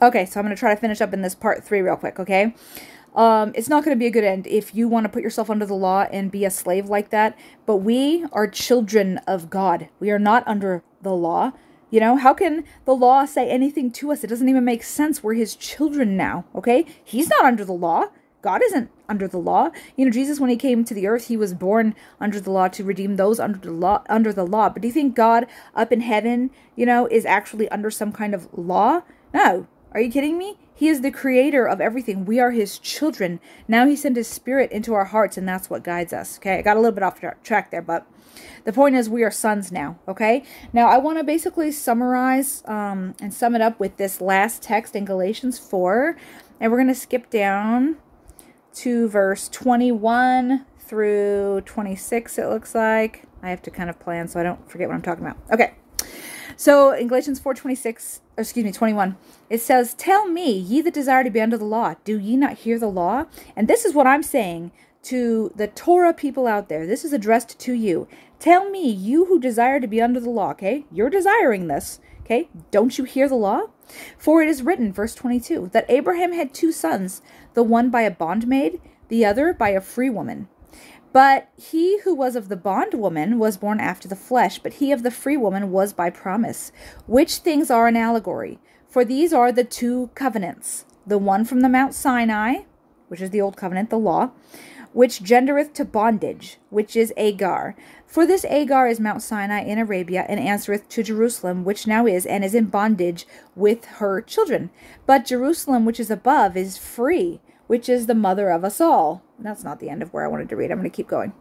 Okay, so I'm going to try to finish up in this part three real quick, okay? Um, it's not going to be a good end if you want to put yourself under the law and be a slave like that. But we are children of God. We are not under the law. You know, how can the law say anything to us? It doesn't even make sense. We're his children now, okay? He's not under the law. God isn't under the law. You know, Jesus when he came to the earth, he was born under the law to redeem those under the law under the law. But do you think God up in heaven, you know, is actually under some kind of law? No. Are you kidding me? He is the creator of everything. We are his children. Now he sent his spirit into our hearts, and that's what guides us. Okay, I got a little bit off track there, but the point is we are sons now. Okay, now I want to basically summarize um, and sum it up with this last text in Galatians 4, and we're going to skip down to verse 21 through 26, it looks like. I have to kind of plan so I don't forget what I'm talking about. Okay. So in Galatians 4:26, excuse me, 21, it says, "Tell me, ye that desire to be under the law, do ye not hear the law?" And this is what I'm saying to the Torah people out there. This is addressed to you. Tell me, you who desire to be under the law, okay? You're desiring this, okay? Don't you hear the law? For it is written, verse 22, that Abraham had two sons, the one by a bondmaid, the other by a free woman. But he who was of the bondwoman was born after the flesh, but he of the free woman was by promise. Which things are an allegory? For these are the two covenants the one from the Mount Sinai, which is the old covenant, the law, which gendereth to bondage, which is Agar. For this Agar is Mount Sinai in Arabia, and answereth to Jerusalem, which now is, and is in bondage with her children. But Jerusalem, which is above, is free which is the mother of us all. That's not the end of where I wanted to read. I'm going to keep going.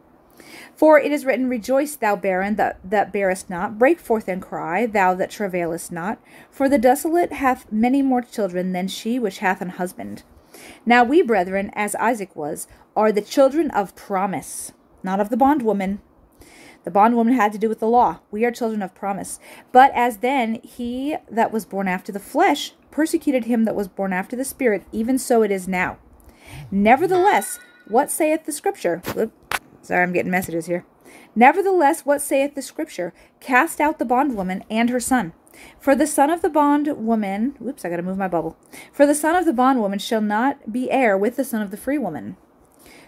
For it is written, Rejoice, thou barren that, that bearest not, break forth and cry, thou that travailest not. For the desolate hath many more children than she which hath an husband. Now we, brethren, as Isaac was, are the children of promise, not of the bondwoman. The bondwoman had to do with the law. We are children of promise. But as then he that was born after the flesh persecuted him that was born after the spirit, even so it is now. Nevertheless, what saith the scripture? sorry, I'm getting messages here. Nevertheless, what saith the scripture? Cast out the bondwoman and her son. For the son of the bondwoman, whoops, I gotta move my bubble. For the son of the bondwoman shall not be heir with the son of the free woman.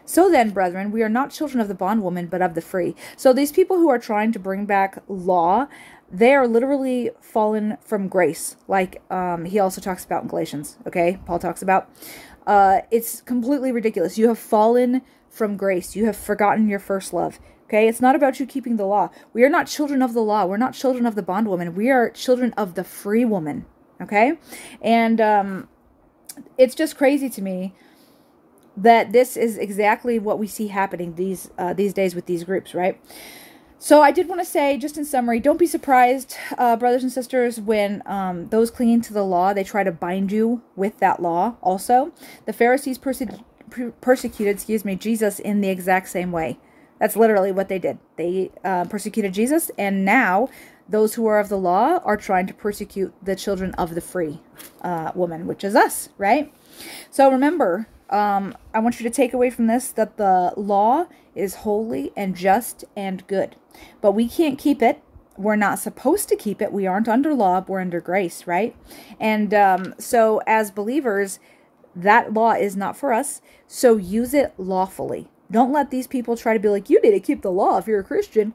So then, brethren, we are not children of the bondwoman, but of the free. So these people who are trying to bring back law, they are literally fallen from grace, like um, he also talks about in Galatians. Okay, Paul talks about. Uh, it's completely ridiculous. You have fallen from grace. You have forgotten your first love. Okay, it's not about you keeping the law. We are not children of the law. We're not children of the bondwoman. We are children of the free woman. Okay, and um, it's just crazy to me that this is exactly what we see happening these uh, these days with these groups, right? So I did want to say, just in summary, don't be surprised, uh, brothers and sisters, when um, those clinging to the law, they try to bind you with that law also. The Pharisees perse persecuted, excuse me, Jesus in the exact same way. That's literally what they did. They uh, persecuted Jesus, and now those who are of the law are trying to persecute the children of the free uh, woman, which is us, right? So remember, um, I want you to take away from this that the law is holy and just and good. But we can't keep it. We're not supposed to keep it. We aren't under law, we're under grace, right? And um, so, as believers, that law is not for us. So, use it lawfully. Don't let these people try to be like, you need to keep the law if you're a Christian.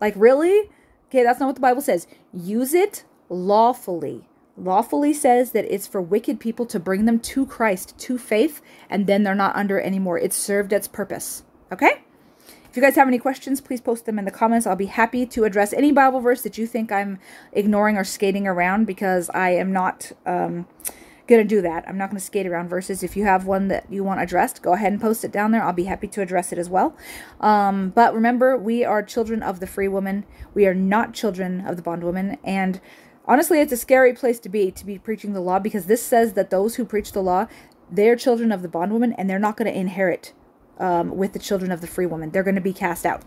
like, really? Okay, that's not what the Bible says. Use it lawfully lawfully says that it's for wicked people to bring them to Christ, to faith, and then they're not under anymore. It's served its purpose. Okay? If you guys have any questions, please post them in the comments. I'll be happy to address any Bible verse that you think I'm ignoring or skating around because I am not um, going to do that. I'm not going to skate around verses. If you have one that you want addressed, go ahead and post it down there. I'll be happy to address it as well. Um, but remember, we are children of the free woman. We are not children of the bondwoman. And honestly, it's a scary place to be, to be preaching the law, because this says that those who preach the law, they're children of the bondwoman, and they're not going to inherit um, with the children of the free woman. They're going to be cast out.